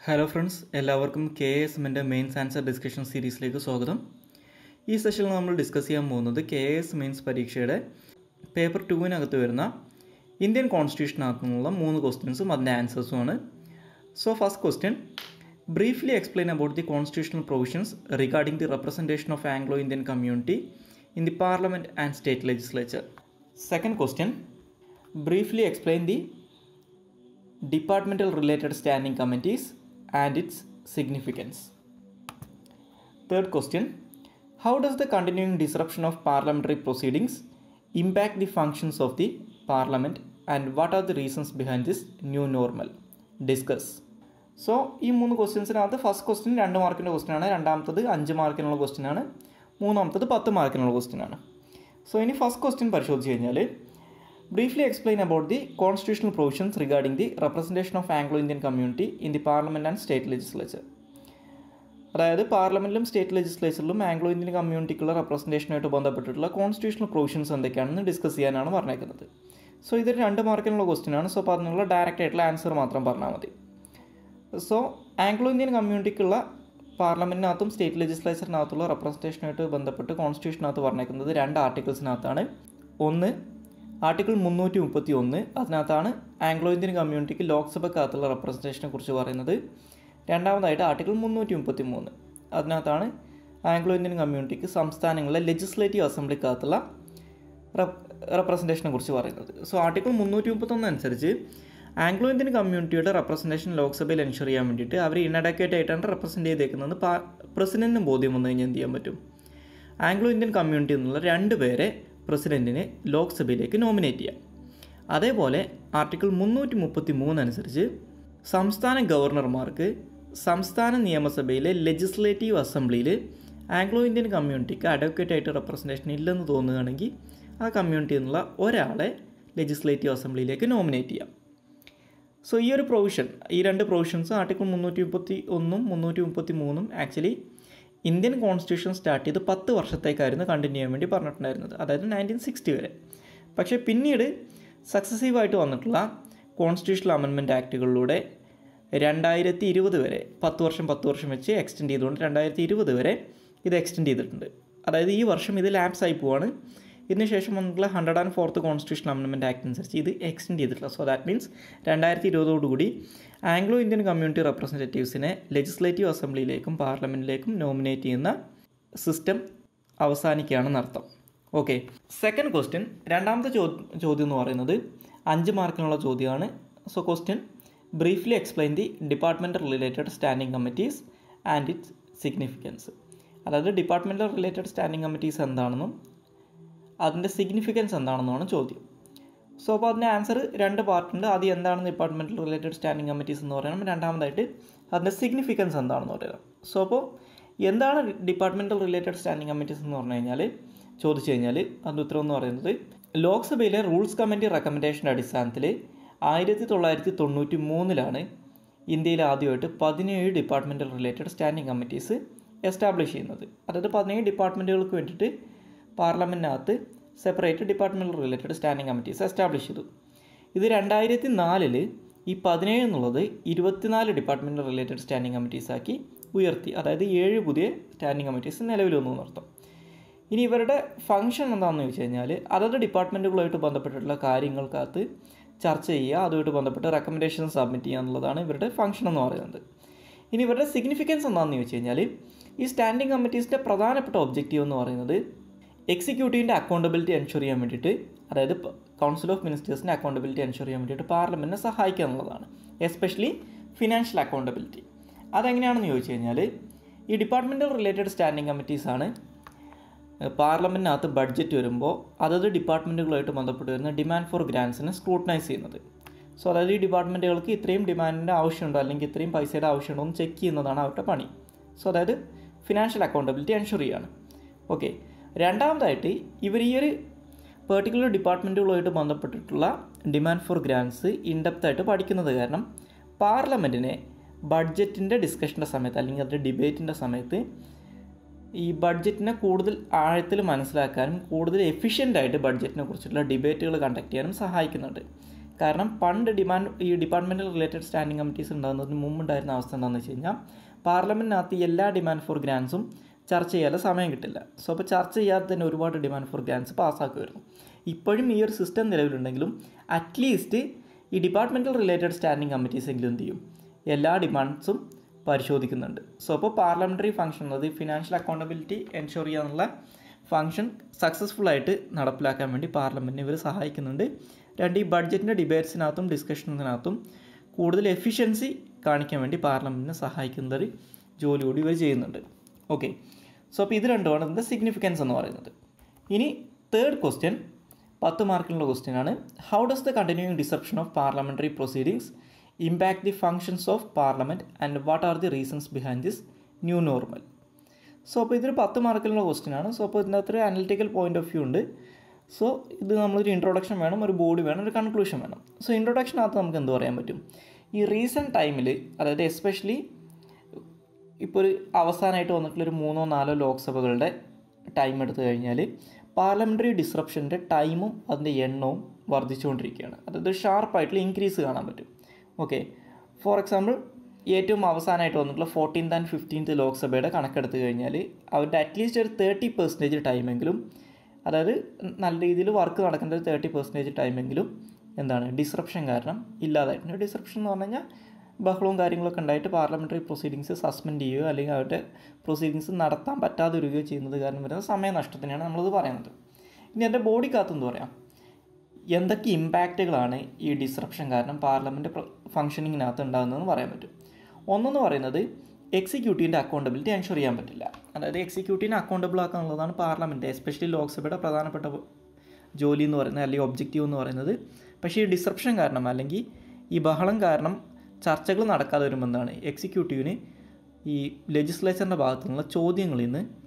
Hello friends എല്ലാവർക്കും K S എമ്മിന്റെ mains answer discussion സീരീസിലേക്ക് സ്വാഗതം. ഈ സെഷനിൽ നമ്മൾ ഡിസ്കസ് ചെയ്യാൻ പോകുന്നത് കെ എസ് മെയിൻസ് പരീക്ഷയുടെ പേപ്പർ ടുവിനകത്ത് വരുന്ന ഇന്ത്യൻ കോൺസ്റ്റിറ്റ്യൂഷനകത്തുനിന്നുള്ള മൂന്ന് ക്വസ്റ്റ്യൻസും അതിന്റെ ആൻസേഴ്സുമാണ് so first question briefly explain about the constitutional provisions regarding the representation of Anglo Indian community in the Parliament and state legislature second question briefly explain the departmental related standing committees and its significance third question how does the continuing disruption of parliamentary proceedings impact the functions of the Parliament and what are the reasons behind this new normal discuss so ഈ മൂന്ന് ക്വസ്റ്റ്യൻസിനകത്ത് first question രണ്ട് മാർക്കിന്റെ question ആണ്. രണ്ടാമത്തത് അഞ്ച് മാർക്കിനുള്ള question ആണ്. മൂന്നാമത്തത് പത്ത് മാർക്കിനുള്ള ക്വസ്റ്റ്യൻ ആണ്. സോ ഇനി ഫസ്റ്റ് ക്വസ്റ്റ്യൻ പരിശോധിച്ച് കഴിഞ്ഞാൽ briefly explain about the constitutional provisions regarding the representation of Anglo Indian community in the Parliament and state legislature അതായത് പാർലമെന്റിലും സ്റ്റേറ്റ് ലെജിസ്ലേച്ചറിലും ആംഗ്ലോ ഇന്ത്യൻ കമ്മ്യൂണിറ്റിക്കുള്ള റെപ്രസെന്റേഷനുമായിട്ട് ബന്ധപ്പെട്ടിട്ടുള്ള കോൺസ്റ്റിറ്റ്യൂഷണൽ പ്രൊവിഷൻസ് എന്തൊക്കെയാണെന്ന് ഡിസ്കസ് ചെയ്യാനാണ് പറഞ്ഞേക്കുന്നത്. സോ ഇതൊരു രണ്ട് മാർക്കിനുള്ള ക്വസ്റ്റ്യൻ ആണ്. സോ അപ്പോൾ അതിനുള്ള ഡയറക്റ്റ് ആയിട്ടുള്ള ആൻസർ മാത്രം പറഞ്ഞാൽ മതി. സോ ആംഗ്ലോ ഇന്ത്യൻ കമ്മ്യൂണിറ്റിക്കുള്ള പാർലമെന്റിനകത്തും സ്റ്റേറ്റ് ലെജിസ്ലേച്ചറിനകത്തുള്ള റെപ്രസെന്റേഷനുമായിട്ട് ബന്ധപ്പെട്ട് കോൺസ്റ്റിറ്റ്യൂഷനകത്ത് പറഞ്ഞേക്കുന്നത് രണ്ട് ആർട്ടിക്കിൾസിനകത്താണ്. ഒന്ന് ആർട്ടിക്കിൾ മുന്നൂറ്റി മുപ്പത്തി ഒന്ന് അതിനകത്താണ് ആംഗ്ലോ ഇന്ത്യൻ കമ്മ്യൂണിറ്റിക്ക് ലോക്സഭക്കകത്തുള്ള റെപ്രസെന്റേഷനെ കുറിച്ച് പറയുന്നത്. രണ്ടാമതായിട്ട് ആർട്ടിക്കിൾ മുന്നൂറ്റി മുപ്പത്തി മൂന്ന് അതിനകത്താണ് ആംഗ്ലോ ഇന്ത്യൻ കമ്മ്യൂണിറ്റിക്ക് സംസ്ഥാനങ്ങളിലെ ലെജിസ്ലേറ്റീവ് അസംബ്ലിക്കകത്തുള്ള റെപ്രസെന്റേഷനെ കുറിച്ച് പറയുന്നത്. സോ ആർട്ടിക്കിൾ മുന്നൂറ്റി മുപ്പത്തൊന്ന് അനുസരിച്ച് ആംഗ്ലോ ഇന്ത്യൻ കമ്മ്യൂണിറ്റിയുടെ റെപ്രസെന്റേഷൻ ലോക്സഭയിൽ എൻഷുർ ചെയ്യാൻ വേണ്ടിയിട്ട് അവർ ഇനഡക്കേറ്റ് ആയിട്ടാണ് റെപ്രസെന്റ് ചെയ്തേക്കുന്നത്. പ്രസിഡന്റിനും ബോധ്യം വന്നു കഴിഞ്ഞാൽ എന്ത് ചെയ്യാൻ പറ്റും? ആംഗ്ലോ ഇന്ത്യൻ കമ്മ്യൂണിറ്റി എന്നുള്ള രണ്ട് പേരെ പ്രസിഡന്റിനെ ലോക്സഭയിലേക്ക് നോമിനേറ്റ് ചെയ്യാം. അതേപോലെ ആർട്ടിക്കിൾ മുന്നൂറ്റി മുപ്പത്തി മൂന്ന് അനുസരിച്ച് സംസ്ഥാന ഗവർണർമാർക്ക് സംസ്ഥാന നിയമസഭയിലെ ലെജിസ്ലേറ്റീവ് അസംബ്ലിയിൽ ആംഗ്ലോ ഇന്ത്യൻ കമ്മ്യൂണിറ്റിക്ക് അഡ്വക്കേറ്റ് ആയിട്ട് റെപ്രസെന്റേഷൻ ഇല്ലെന്ന് തോന്നുകയാണെങ്കിൽ ആ കമ്മ്യൂണിറ്റിയിൽ നിന്നുള്ള ഒരാളെ ലെജിസ്ലേറ്റീവ് അസംബ്ലിയിലേക്ക് നോമിനേറ്റ് ചെയ്യാം. സോ ഈ ഒരു പ്രൊവിഷൻ ഈ രണ്ട് പ്രൊവിഷൻസ് ആർട്ടിക്കിൾ മുന്നൂറ്റി മുപ്പത്തി ഒന്നും മുന്നൂറ്റി മുപ്പത്തി മൂന്നും ആക്ച്വലി ഇന്ത്യൻ കോൺസ്റ്റിറ്റ്യൂഷൻ സ്റ്റാർട്ട് ചെയ്ത് പത്ത് വർഷത്തേക്കായിരുന്നു കണ്ടിന്യൂ ചെയ്യാൻ വേണ്ടി പറഞ്ഞിട്ടുണ്ടായിരുന്നത്. അതായത് നയന്റീൻ സിക്സ്റ്റി വരെ. പക്ഷേ പിന്നീട് സക്സസീവായിട്ട് വന്നിട്ടുള്ള കോൺസ്റ്റിറ്റ്യൂഷണൽ അമെൻമെന്റ് ആക്റ്റുകളിലൂടെ രണ്ടായിരത്തി ഇരുപത് വരെ പത്ത് വർഷം പത്ത് വർഷം വെച്ച് എക്സ്റ്റെൻഡ് ചെയ്തുകൊണ്ട് രണ്ടായിരത്തി ഇരുപത് വരെ ഇത് എക്സ്റ്റെൻഡ് ചെയ്തിട്ടുണ്ട്. അതായത് ഈ വർഷം ഇത് ലാപ്സ് ആയി പോവാണ്. ഇതിന് ശേഷം വന്നിട്ടുള്ള ഹൺഡ്രഡ് ആൻഡ് ഫോർത്ത് കോൺസ്റ്റിറ്റ്യൂഷൻ അമെൻമെന്റ് ആക്ട് അനുസരിച്ച് ഇത് എക്സ്റ്റെൻഡ് ചെയ്തിട്ടില്ല സോ ദാറ്റ് മീൻസ് രണ്ടായിരത്തി ഇരുപതോടുകൂടി ആംഗ്ലോ ഇന്ത്യൻ കമ്മ്യൂണിറ്റി റെപ്രസെന്റേറ്റീവ്സിനെ ലെജിസ്ലേറ്റീവ് അസംബ്ലിയിലേക്കും പാർലമെന്റിലേക്കും നോമിനേറ്റ് ചെയ്യുന്ന സിസ്റ്റം അവസാനിക്കുകയാണെന്ന് അർത്ഥം. ഓക്കെ സെക്കൻഡ് ക്വസ്റ്റ്യൻ രണ്ടാമത്തെ ചോദ്യം എന്ന് പറയുന്നത് അഞ്ച് മാർക്കിനുള്ള ചോദ്യമാണ്. So question briefly explain the departmental related standing committees and its significance അതായത് ഡിപ്പാർട്ട്മെന്റൽ റിലേറ്റഡ് സ്റ്റാൻഡിംഗ് കമ്മിറ്റീസ് എന്താണെന്നും അതിന്റെ സിഗ്നിഫിക്കൻസ് എന്താണെന്നാണ് ചോദ്യം. സോ അപ്പോൾ അതിന്റെ ആൻസർ രണ്ട് പാർട്ടുണ്ട് ആദ്യം എന്താണ് ഡിപ്പാർട്ട്മെന്റൽ റിലേറ്റഡ് സ്റ്റാൻഡിംഗ് കമ്മിറ്റീസ് എന്ന് പറയണം. രണ്ടാമതായിട്ട് അതിന്റെ സിഗ്നിഫിക്കൻസ് എന്താണെന്ന് പറയണം. സോ അപ്പോൾ എന്താണ് ഡിപ്പാർട്ട്മെന്റൽ റിലേറ്റഡ് സ്റ്റാൻഡിംഗ് കമ്മിറ്റീസ് എന്ന് പറഞ്ഞു കഴിഞ്ഞാൽ ചോദിച്ചു കഴിഞ്ഞാൽ അതിന്റെ ഉത്തരം എന്ന് പറയുന്നത് ലോക്സഭയിലെ റൂൾസ് കമ്മിറ്റി റെക്കമെൻഡേഷന്റെ അടിസ്ഥാനത്തിൽ ആയിരത്തി തൊള്ളായിരത്തി തൊണ്ണൂറ്റി മൂന്നിലാണ് ഇന്ത്യയിൽ ആദ്യമായിട്ട് പതിനേഴ് departmental related standing committees establish ചെയ്യുന്നത്. അതായത് പതിനേഴ് ഡിപ്പാർട്ട്മെന്റുകൾക്ക് വേണ്ടിയിട്ട് പാർലമെന്റിനകത്ത് separate departmental related standing committees establish ചെയ്തു. ഇത് രണ്ടായിരത്തി നാലിൽ ഈ പതിനേഴ് എന്നുള്ളത് ഇരുപത്തിനാല് ഡിപ്പാർട്ട്മെന്റൽ റിലേറ്റഡ് സ്റ്റാൻഡിംഗ് കമ്മിറ്റീസ് ആക്കി ഉയർത്തി. അതായത് ഏഴ് പുതിയ സ്റ്റാൻഡിംഗ് കമ്മിറ്റീസ് നിലവിൽ വന്നു എന്നർത്ഥം. ഇനി ഇവരുടെ ഫംഗ്ഷൻ എന്താണെന്ന് ചോദിച്ചു കഴിഞ്ഞാൽ അതത് ഡിപ്പാർട്ട്മെന്റുകളുമായിട്ട് ബന്ധപ്പെട്ടിട്ടുള്ള കാര്യങ്ങൾക്കകത്ത് ചർച്ച ചെയ്യുക അതുമായിട്ട് ബന്ധപ്പെട്ട് റെക്കമെൻഡേഷൻ സബ്മിറ്റ് ചെയ്യുക എന്നുള്ളതാണ് ഇവരുടെ ഫംഗ്ഷൻ എന്ന് പറയുന്നത്. ഇനി ഇവരുടെ സിഗ്നിഫിക്കൻസ് എന്താണെന്ന് ചോദിച്ചു കഴിഞ്ഞാൽ ഈ സ്റ്റാൻഡിംഗ് കമ്മിറ്റീസിന്റെ പ്രധാനപ്പെട്ട ഒബ്ജക്റ്റീവ് എന്ന് പറയുന്നത് എക്സിക്യൂട്ടീവിന്റെ അക്കൗണ്ടബിലിറ്റി എൻഷുർ ചെയ്യാൻ വേണ്ടിയിട്ട് അതായത് കൗൺസിൽ ഓഫ് മിനിസ്റ്റേഴ്സിന്റെ അക്കൗണ്ടബിലിറ്റി എൻഷുർ ചെയ്യാൻ വേണ്ടിയിട്ട് പാർലമെന്റിനെ സഹായിക്കുക എന്നുള്ളതാണ്. എസ്പെഷ്യലി ഫിനാൻഷ്യൽ അക്കൗണ്ടബിലിറ്റി അതെങ്ങനെയാണെന്ന് ചോദിച്ചു കഴിഞ്ഞാൽ ഈ ഡിപ്പാർട്ട്മെന്റൽ റിലേറ്റഡ് സ്റ്റാൻഡിംഗ് കമ്മിറ്റീസാണ് പാർലമെന്റിനകത്ത് ബഡ്ജറ്റ് വരുമ്പോൾ അതത് ഡിപ്പാർട്ട്മെന്റുകളുമായിട്ട് ബന്ധപ്പെട്ട് വരുന്ന ഡിമാൻഡ് ഫോർ ഗ്രാൻസിനെ സ്ക്രൂട്ടനൈസ് ചെയ്യുന്നത്. സോ അതായത് ഈ ഡിപ്പാർട്ട്മെന്റുകൾക്ക് ഇത്രയും ഡിമാൻഡിന്റെ ആവശ്യമുണ്ടോ അല്ലെങ്കിൽ ഇത്രയും പൈസയുടെ ആവശ്യമുണ്ടോ എന്ന് ചെക്ക് ചെയ്യുന്നതാണ് അവരുടെ പണി. സോ അതായത് ഫിനാൻഷ്യൽ അക്കൗണ്ടബിലിറ്റി എൻഷുർ ചെയ്യുകയാണ് ഓക്കെ രണ്ടാമതായിട്ട് ഇവർ ഈ ഒരു പെർട്ടിക്കുലർ ഡിപ്പാർട്ട്മെന്റുകളുമായിട്ട് ബന്ധപ്പെട്ടിട്ടുള്ള ഡിമാൻഡ് ഫോർ ഗ്രാൻസ് ഇൻഡെപ്തായിട്ട് പഠിക്കുന്നത് കാരണം പാർലമെന്റിനെ ബഡ്ജറ്റിന്റെ ഡിസ്കഷന്റെ സമയത്ത് അല്ലെങ്കിൽ അതിന്റെ ഡിബേറ്റിന്റെ സമയത്ത് ഈ ബഡ്ജറ്റിനെ കൂടുതൽ ആഴത്തിൽ മനസ്സിലാക്കാനും കൂടുതൽ എഫിഷ്യന്റായിട്ട് ബഡ്ജറ്റിനെ കുറിച്ചുള്ള ഡിബേറ്റുകൾ കണ്ടക്ട് ചെയ്യാനും സഹായിക്കുന്നുണ്ട്. കാരണം പണ്ട് ഡിമാൻഡ് ഈ ഡിപ്പാർട്ട്മെന്റൽ റിലേറ്റഡ് സ്റ്റാൻഡിംഗ് കമ്മിറ്റീസ് ഉണ്ടാകുന്നതിന് മുമ്പ് ഉണ്ടായിരുന്ന അവസ്ഥ എന്താണെന്ന് വെച്ച് കഴിഞ്ഞാൽ പാർലമെന്റിനകത്ത് എല്ലാ ഡിമാൻഡ് ഫോർ ഗ്രാൻസും ചർച്ച ചെയ്യാതെ സമയം കിട്ടില്ല. സോ അപ്പോൾ ചർച്ച ചെയ്യാതെ തന്നെ ഒരുപാട് ഡിമാൻഡ് ഫോർ ഗ്രാൻസ് പാസ്സാക്കുമായിരുന്നു ഇപ്പോഴും ഈ ഒരു സിസ്റ്റം നിലവിലുണ്ടെങ്കിലും അറ്റ്ലീസ്റ്റ് ഈ ഡിപ്പാർട്ട്മെന്റൽ റിലേറ്റഡ് സ്റ്റാൻഡിംഗ് കമ്മിറ്റീസ് എങ്കിലും എന്ത് ചെയ്യും? എല്ലാ ഡിമാൻഡ്സും പരിശോധിക്കുന്നുണ്ട്. സോ അപ്പോൾ പാർലമെന്ററി ഫംഗ്ഷൻ അത് ഫിനാൻഷ്യൽ അക്കൗണ്ടബിലിറ്റി എൻഷുർ ചെയ്യാനുള്ള ഫംഗ്ഷൻ സക്സസ്ഫുൾ ആയിട്ട് നടപ്പിലാക്കാൻ വേണ്ടി പാർലമെന്റിനെ ഇവർ സഹായിക്കുന്നുണ്ട്. രണ്ട് ഈ ബഡ്ജറ്റിന്റെ ഡിബേറ്റ്സിനകത്തും ഡിസ്കഷൻസിനകത്തും കൂടുതൽ എഫിഷ്യൻസി കാണിക്കാൻ വേണ്ടി പാർലമെന്റിനെ സഹായിക്കുന്ന ഒരു ജോലി കൂടി ഇവർ ചെയ്യുന്നുണ്ട്. ഓക്കെ സോ അപ്പോൾ ഇത് രണ്ടുമാണ് ഇതിന്റെ സിഗ്നിഫിക്കൻസ് എന്ന് പറയുന്നത്. ഇനി തേർഡ് ക്വസ്റ്റ്യൻ പത്ത് മാർക്കിനുള്ള ക്വസ്റ്റ്യൻ ആണ്. How does the continuing disruption of parliamentary proceedings impact the functions of parliament and what are the reasons behind this new normal so അപ്പോൾ ഇതൊരു പത്ത് മാർക്കിലുള്ള ക്വസ്റ്റ്യൻ ആണ്. സോ അപ്പോൾ ഇതിനകത്ത് ഒരു അനലിറ്റിക്കൽ പോയിന്റ് ഓഫ് വ്യൂ ഉണ്ട്. സോ ഇത് നമ്മളൊരു ഇൻട്രൊഡക്ഷൻ വേണം ഒരു ബോഡി വേണം ഒരു കൺക്ലൂഷൻ വേണം. സോ ഇൻട്രൊഡക്ഷനകത്ത് നമുക്ക് എന്ത് പറയാൻ പറ്റും? ഈ റീസെന്റ് ടൈമിൽ അതായത് എസ്പെഷ്യലി ഇപ്പോൾ ഒരു അവസാനമായിട്ട് വന്നിട്ടുള്ള ഒരു മൂന്നോ നാലോ ലോക്സഭകളുടെ ടൈം എടുത്തു കഴിഞ്ഞാൽ പാർലമെന്ററി ഡിസ്റപ്ഷന്റെ ടൈമും അതിന്റെ എണ്ണവും വർദ്ധിച്ചുകൊണ്ടിരിക്കുകയാണ്. അതായത് ഷാർപ്പായിട്ടുള്ള ഇൻക്രീസ് കാണാൻ പറ്റും. ഓക്കെ ഫോർ എക്സാമ്പിൾ ഏറ്റവും അവസാനമായിട്ട് വന്നിട്ടുള്ള ഫോർട്ടീൻത്ത് ആൻഡ് ഫിഫ്റ്റീൻത്ത് ലോക്സഭയുടെ കണക്കെടുത്ത് കഴിഞ്ഞാൽ അവരുടെ അറ്റ്ലീസ്റ്റ് ഒരു തേർട്ടി പെർസെന്റേജ് ടൈമെങ്കിലും അതായത് നല്ല രീതിയിൽ വർക്ക് നടക്കേണ്ട ഒരു തേർട്ടി പെർസെന്റേജ് ടൈമെങ്കിലും എന്താണ്? ഡിസ്റപ്ഷൻ കാരണം ഇല്ലാതായിട്ടുണ്ട്. ഡിസ്റപ്ഷൻ എന്ന് പറഞ്ഞു കഴിഞ്ഞാൽ ബഹളവും കാര്യങ്ങളൊക്കെ ഉണ്ടായിട്ട് പാർലമെന്ററി പ്രൊസീഡിങ്സ് സസ്പെൻഡ് ചെയ്യുകയോ അല്ലെങ്കിൽ അവരുടെ പ്രൊസീഡിങ്സ് നടത്താൻ പറ്റാതെ വരികയോ ചെയ്യുന്നത് കാരണം വരുന്ന സമയനഷ്ടത്തിനാണ് നമ്മളത് പറയുന്നത്. ഇനി എന്റെ ബോഡിക്കകത്ത് എന്ത് പറയാം? എന്തൊക്കെ ഇമ്പാക്റ്റുകളാണ് ഈ ഡിസ്റപ്ഷൻ കാരണം പാർലമെന്റ് ഫംഗ്ഷനിങ്ങിനകത്ത് ഉണ്ടാകുന്നതെന്ന് പറയാൻ പറ്റും. ഒന്നെന്ന് പറയുന്നത് എക്സിക്യൂട്ടീവിന്റെ അക്കൗണ്ടബിലിറ്റി എൻഷുർ ചെയ്യാൻ പറ്റില്ല. അതായത് എക്സിക്യൂട്ടീവിനെ അക്കൗണ്ടബിൾ ആക്കുക എന്നുള്ളതാണ് പാർലമെന്റ് എസ്പെഷ്യലി ലോക്സഭയുടെ പ്രധാനപ്പെട്ട ജോലി എന്ന് പറയുന്നത് അല്ലെങ്കിൽ ഒബ്ജക്റ്റീവ് എന്ന് പറയുന്നത്. പക്ഷേ ഈ ഡിസ്റപ്ഷൻ കാരണം അല്ലെങ്കിൽ ഈ ബഹളം കാരണം ചർച്ചകൾ നടക്കാതെ വരുമ്പോൾ എന്താണ്? എക്സിക്യൂട്ടീവിന് ഈ ലെജിസ്ലേച്ചറിന്റെ ഭാഗത്തു നിന്നുള്ള ചോദ്യങ്ങളിൽ നിന്ന്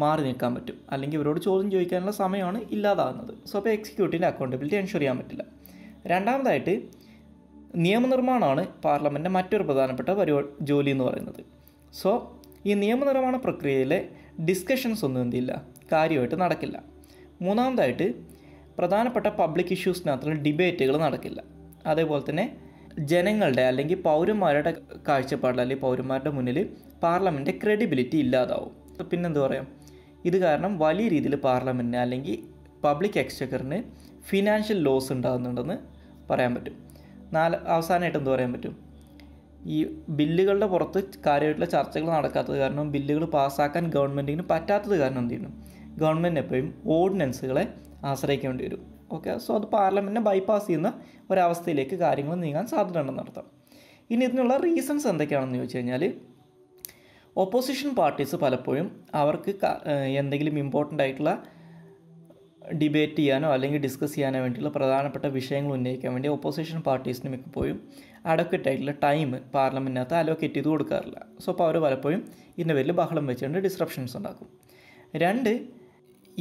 മാറി നിൽക്കാൻ പറ്റും. അല്ലെങ്കിൽ ഇവരോട് ചോദ്യം ചോദിക്കാനുള്ള സമയമാണ് ഇല്ലാതാകുന്നത്. സോ അപ്പോൾ എക്സിക്യൂട്ടീവിന്റെ അക്കൗണ്ടബിലിറ്റി എൻഷുർ ചെയ്യാൻ പറ്റില്ല. രണ്ടാമതായിട്ട് നിയമനിർമ്മാണമാണ് പാർലമെന്റിന്റെ മറ്റൊരു പ്രധാനപ്പെട്ട പരിപാടി ജോലി എന്ന് പറയുന്നത്. സോ ഈ നിയമനിർമ്മാണ പ്രക്രിയയിലെ ഡിസ്കഷൻസ് ഒന്നും എന്തില്ല കാര്യമായിട്ട് നടക്കില്ല. മൂന്നാമതായിട്ട് പ്രധാനപ്പെട്ട പബ്ലിക് ഇഷ്യൂസിനകത്തുള്ള ഡിബേറ്റുകൾ നടക്കില്ല. അതേപോലെ തന്നെ ജനങ്ങളുടെ അല്ലെങ്കിൽ പൗരന്മാരുടെ കാഴ്ചപ്പാടിൽ അല്ലെങ്കിൽ പൗരന്മാരുടെ മുന്നിൽ പാർലമെന്റ് ക്രെഡിബിലിറ്റി ഇല്ലാതാവും. പിന്നെന്താ പറയാം? ഇത് കാരണം വലിയ രീതിയിൽ പാർലമെന്റിന് അല്ലെങ്കിൽ പബ്ലിക് എക്സ്ചക്കറിന് ഫിനാൻഷ്യൽ ലോസ് ഉണ്ടാകുന്നുണ്ടെന്ന് പറയാൻ പറ്റും. നാല് അവസാനമായിട്ട് എന്ത് പറയാൻ പറ്റും? ഈ ബില്ലുകളുടെ പുറത്ത് കാര്യമായിട്ടുള്ള ചർച്ചകൾ നടക്കാത്തത് കാരണം ബില്ലുകൾ പാസ്സാക്കാൻ ഗവൺമെന്റിന് പറ്റാത്തത് കാരണം എന്ത് ചെയ്യുന്നു? ഗവൺമെന്റ് എപ്പോഴും ഓർഡിനൻസുകളെ ആശ്രയിക്കേണ്ടി വരും. ഓക്കെ സോ അത് പാർലമെന്റിനെ ബൈപ്പാസ് ചെയ്യുന്ന ഒരവസ്ഥയിലേക്ക് കാര്യങ്ങൾ നീങ്ങാൻ സാധ്യതയുണ്ടെന്ന് അർത്ഥം. ഇനി ഇതിനുള്ള റീസൺസ് എന്തൊക്കെയാണെന്ന് ചോദിച്ചു കഴിഞ്ഞാൽ ഓപ്പോസിഷൻ പാർട്ടീസ് പലപ്പോഴും അവർക്ക് എന്തെങ്കിലും ഇമ്പോർട്ടന്റ് ആയിട്ടുള്ള ഡിബേറ്റ് ചെയ്യാനോ അല്ലെങ്കിൽ ഡിസ്കസ് ചെയ്യാനോ വേണ്ടിയുള്ള പ്രധാനപ്പെട്ട വിഷയങ്ങൾ ഉന്നയിക്കാൻ വേണ്ടി ഓപ്പോസിഷൻ പാർട്ടീസിന് മിക്കപ്പോഴും അഡക്വറ്റ് ആയിട്ടുള്ള ടൈം പാർലമെന്റിനകത്ത് അലോക്കേറ്റ് ചെയ്ത് കൊടുക്കാറില്ല. സോ അപ്പോൾ അവർ പലപ്പോഴും ഇതിന്റെ പേരിൽ ബഹളം വെച്ചുകൊണ്ട് ഡിസ്റപ്ഷൻസ് ഉണ്ടാക്കും. രണ്ട്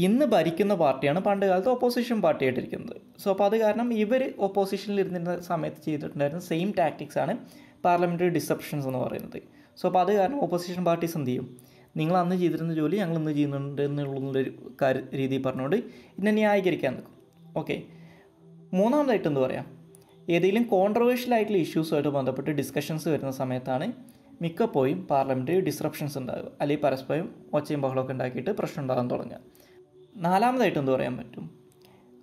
ഇന്ന് ഭരിക്കുന്ന പാർട്ടിയാണ് പണ്ട് കാലത്ത് ഓപ്പോസിഷൻ പാർട്ടി ആയിട്ടിരിക്കുന്നത് സോ അപ്പോൾ അത് കാരണം ഇവർ ഓപ്പോസിഷനിൽ ഇരുന്നിരുന്ന സമയത്ത് ചെയ്തിട്ടുണ്ടായിരുന്ന സെയിം ആണ് പാർലമെന്ററി ഡിസപ്ഷൻസ് എന്ന് പറയുന്നത്. സോ അപ്പോൾ അത് കാരണം ഓപ്പോസിഷൻ പാർട്ടീസ് എന്ത് ചെയ്യും? നിങ്ങൾ അന്ന് ചെയ്തിരുന്ന ജോലി ഞങ്ങൾ ഇന്ന് ചെയ്യുന്നുണ്ട് എന്നുള്ളൊരു കാര്യ രീതി പറഞ്ഞുകൊണ്ട് ഇതിനെ ന്യായീകരിക്കാൻ നിൽക്കും. ഓക്കെ മൂന്നാമതായിട്ട് എന്ത് പറയാം? ഏതെങ്കിലും കോൺട്രവേഴ്ഷ്യൽ ആയിട്ടുള്ള ഇഷ്യൂസുമായിട്ട് ബന്ധപ്പെട്ട് ഡിസ്കഷൻസ് വരുന്ന സമയത്താണ് മിക്കപ്പോഴും പാർലമെന്ററി ഡിസ്റപ്ഷൻസ് ഉണ്ടാകുക അല്ലെങ്കിൽ പരസ്പരം ഒച്ചയും ബഹളമൊക്കെ ഉണ്ടാക്കിയിട്ട് പ്രശ്നം ഉണ്ടാകാൻ തുടങ്ങുക. നാലാമതായിട്ട് എന്ത് പറയാൻ പറ്റും?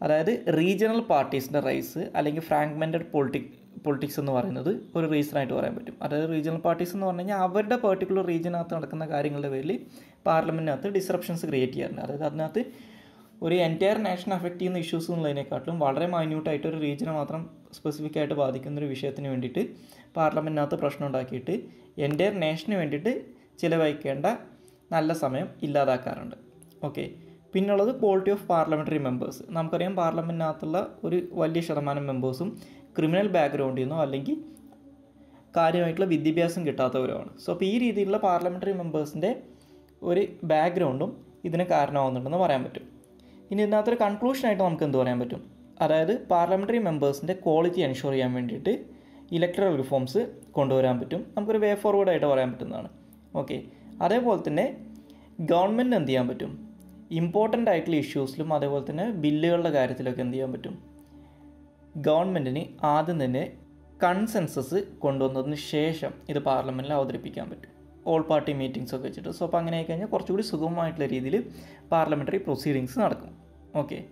അതായത് റീജിയണൽ പാർട്ടീസിന്റെ റൈസ് അല്ലെങ്കിൽ ഫ്രാഗ്മെന്റഡ് പൊളിറ്റിക് പൊളിറ്റിക്സ് എന്ന് പറയുന്നത് ഒരു റീസണായിട്ട് പറയാൻ പറ്റും. അതായത് റീജിയണൽ പാർട്ടീസ് എന്ന് പറഞ്ഞു കഴിഞ്ഞാൽ അവരുടെ പെർട്ടിക്കുലർ റീജിയനകത്ത് നടക്കുന്ന കാര്യങ്ങളുടെ പേരിൽ പാർലമെന്റിനകത്ത് ഡിസ്റപ്ഷൻസ് ക്രിയേറ്റ് ചെയ്യാറുണ്ട്. അതായത് അതിനകത്ത് ഒരു എന്റയർ നാഷൻ അഫക്റ്റ് ചെയ്യുന്ന ഇഷ്യൂസ് എന്നുള്ളതിനെക്കാട്ടിലും വളരെ മൈന്യൂട്ടായിട്ട് ഒരു റീജിയനെ മാത്രം സ്പെസിഫിക് ആയിട്ട് ബാധിക്കുന്ന ഒരു വിഷയത്തിന് വേണ്ടിയിട്ട് പാർലമെന്റിനകത്ത് പ്രശ്നം ഉണ്ടാക്കിയിട്ട് എന്റയർ നേഷന് വേണ്ടിയിട്ട് ചിലവഴിക്കേണ്ട നല്ല സമയം ഇല്ലാതാക്കാറുണ്ട്. ഓക്കെ പിന്നുള്ളത് ക്വാളിറ്റി ഓഫ് പാർലമെന്ററി മെമ്പേഴ്സ് നമുക്കറിയാം പാർലമെന്റിനകത്തുള്ള ഒരു വലിയ ശതമാനം മെമ്പേഴ്സും ക്രിമിനൽ ബാക്ക്ഗ്രൗണ്ടിൽ നിന്നോ അല്ലെങ്കിൽ കാര്യമായിട്ടുള്ള വിദ്യാഭ്യാസം കിട്ടാത്തവരുമാണ്. സോ അപ്പോൾ ഈ രീതിയിലുള്ള പാർലമെന്ററി മെമ്പേഴ്സിന്റെ ഒരു ബാക്ക്ഗ്രൗണ്ടും ഇതിന് കാരണമാകുന്നുണ്ടെന്ന് പറയാൻ പറ്റും. ഇനി ഇതിനകത്തൊരു കൺക്ലൂഷനായിട്ട് നമുക്ക് എന്ത് പറയാൻ പറ്റും? അതായത് പാർലമെന്ററി മെമ്പേഴ്സിന്റെ ക്വാളിറ്റി എൻഷുർ ചെയ്യാൻ വേണ്ടിയിട്ട് ഇലക്ട്രൽ റിഫോംസ് കൊണ്ടുവരാൻ പറ്റും. നമുക്കൊരു വേ ഫോർവേഡായിട്ട് പറയാൻ പറ്റുന്നതാണ്. ഓക്കെ അതേപോലെ തന്നെ ഗവൺമെന്റ് എന്ത് ചെയ്യാൻ പറ്റും? ഇമ്പോർട്ടന്റ് ആയിട്ടുള്ള ഇഷ്യൂസിലും അതേപോലെ തന്നെ ബില്ലുകളുടെ കാര്യത്തിലൊക്കെ എന്ത് ചെയ്യാൻ പറ്റും? ഗവൺമെന്റിന് ആദ്യം തന്നെ കൺസെൻസസ് കൊണ്ടുവന്നതിന് ശേഷം ഇത് പാർലമെന്റിൽ അവതരിപ്പിക്കാൻ പറ്റും. ഓൾ പാർട്ടി മീറ്റിംഗ്സ് ഒക്കെ വെച്ചിട്ട്. സോ അപ്പോൾ അങ്ങനെ കഴിഞ്ഞാൽ കുറച്ചുകൂടി സുഗമമായിട്ടുള്ള രീതിയിൽ പാർലമെന്ററി പ്രൊസീഡിങ്സ് നടക്കും. ഓക്കെ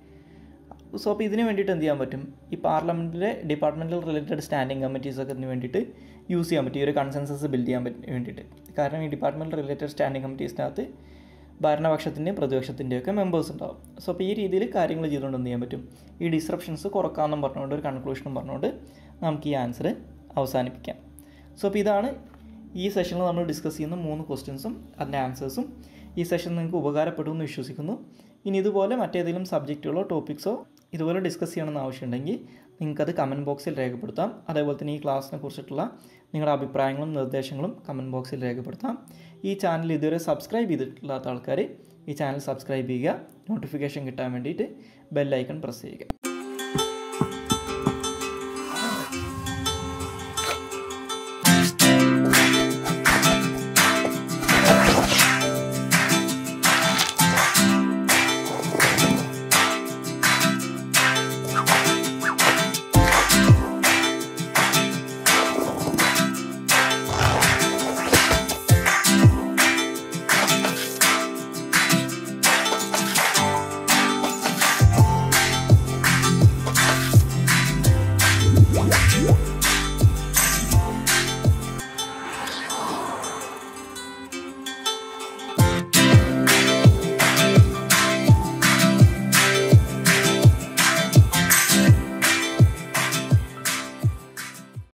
സോ അപ്പോൾ ഇതിന് വേണ്ടിയിട്ട് എന്ത് ചെയ്യാൻ പറ്റും? ഈ പാർലമെന്റിലെ ഡിപ്പാർട്ട്മെന്റൽ റിലേറ്റഡ് സ്റ്റാൻഡിങ് കമ്മിറ്റീസൊക്കെ ഇതിന് വേണ്ടിയിട്ട് യൂസ് ചെയ്യാൻ പറ്റും. ഈ ഒരു കൺസെൻസസ് ബിൽഡ് ചെയ്യാൻ വേണ്ടിയിട്ട്. കാരണം ഈ ഡിപ്പാർട്ട്മെന്റൽ റിലേറ്റഡ് സ്റ്റാൻഡിങ് കമ്മിറ്റീസിനകത്ത് ഭരണപക്ഷത്തിന്റെയും പ്രതിപക്ഷത്തിന്റെയും ഒക്കെ മെമ്പേഴ്സ് ഉണ്ടാവും. സോ അപ്പോൾ ഈ രീതിയിൽ കാര്യങ്ങൾ ചെയ്തുകൊണ്ട് എന്ത് ചെയ്യാൻ പറ്റും? ഈ ഡിസ്റപ്ഷൻസ് കുറക്കാമെന്നും പറഞ്ഞുകൊണ്ട് ഒരു കൺക്ലൂഷനും പറഞ്ഞുകൊണ്ട് നമുക്ക് ഈ ആൻസർ അവസാനിപ്പിക്കാം. സോ അപ്പോൾ ഇതാണ് ഈ സെഷനിൽ നമ്മൾ ഡിസ്കസ് ചെയ്യുന്ന മൂന്ന് ക്വസ്റ്റ്യൻസും അതിന്റെ ആൻസേഴ്സും ഈ സെഷൻ നിങ്ങൾക്ക് ഉപകാരപ്പെടുമെന്ന് വിശ്വസിക്കുന്നു. ഇനി ഇതുപോലെ മറ്റേതെങ്കിലും സബ്ജക്റ്റുകളോ ടോപ്പിക്സോ ഇതുപോലെ ഡിസ്കസ് ചെയ്യണമെന്ന് ആവശ്യമുണ്ടെങ്കിൽ നിങ്ങൾക്കത് കമന്റ് ബോക്സിൽ രേഖപ്പെടുത്താം. അതേപോലെ തന്നെ ഈ ക്ലാസ്സിനെ കുറിച്ചിട്ടുള്ള നിങ്ങളുടെ അഭിപ്രായങ്ങളും നിർദ്ദേശങ്ങളും കമന്റ് ബോക്സിൽ രേഖപ്പെടുത്താം. ഈ ചാനൽ ഇതുവരെ സബ്സ്ക്രൈബ് ചെയ്തിട്ടില്ലാത്ത ആൾക്കാർ ഈ ചാനൽ സബ്സ്ക്രൈബ് ചെയ്യുക. നോട്ടിഫിക്കേഷൻ കിട്ടാൻ വേണ്ടിയിട്ട് ബെല്ലൈക്കൺ പ്രസ് ചെയ്യുക.